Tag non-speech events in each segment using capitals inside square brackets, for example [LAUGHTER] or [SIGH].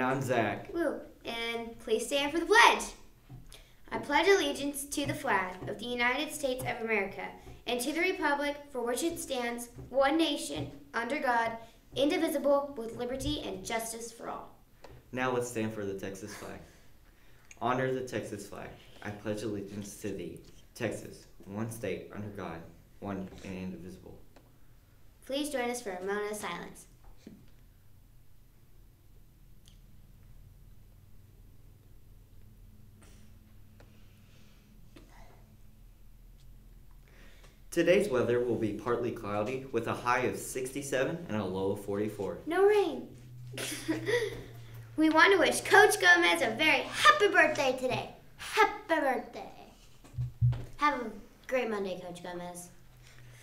I'm Zach. Woo. And please stand for the pledge. I pledge allegiance to the flag of the United States of America and to the republic for which it stands, one nation, under God, indivisible, with liberty and justice for all. Now let's stand for the Texas flag. Honor the Texas flag. I pledge allegiance to thee, Texas, one state under God, one and indivisible. Please join us for a moment of silence. Today's weather will be partly cloudy with a high of 67 and a low of 44. No rain. [LAUGHS] we want to wish Coach Gomez a very happy birthday today. Happy birthday. Have a great Monday, Coach Gomez.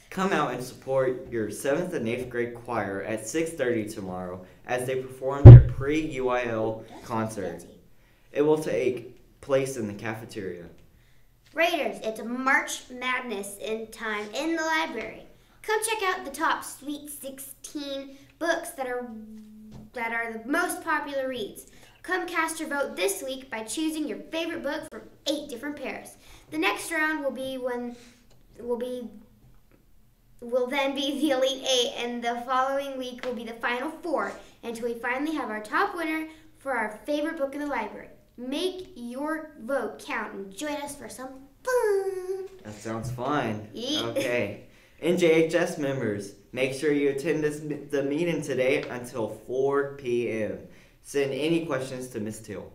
Come out and support your 7th and 8th grade choir at 6:30 tomorrow as they perform their pre-UIL concert. It will take place in the cafeteria. Raiders, it's March Madness in time in the library. Come check out the top Sweet 16 books that are that are the most popular reads. Come cast your vote this week by choosing your favorite book from eight different pairs. The next round will be when will be will then be the Elite Eight, and the following week will be the Final Four until we finally have our top winner for our favorite book in the library. Make your vote count and join us for some fun. That sounds fun. Yeet. Okay. NJHS members, make sure you attend this the meeting today until 4 p.m. Send any questions to Miss Till.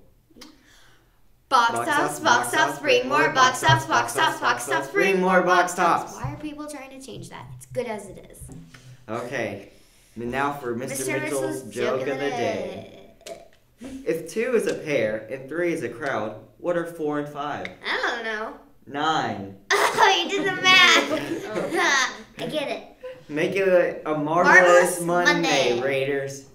Box, Box tops, box tops, bring more box tops, box tops, box tops, bring more box tops. Why are people trying to change that? It's good as it is. Okay. Now for Mr. Mr. Mitchell's joke of the day. If two is a pair and three is a crowd, what are four and five? I don't know. Nine. [LAUGHS] Oh, you did the math. [LAUGHS] [LAUGHS] I get it. Make it a, a marvelous, Marvelous Monday, Monday. Raiders.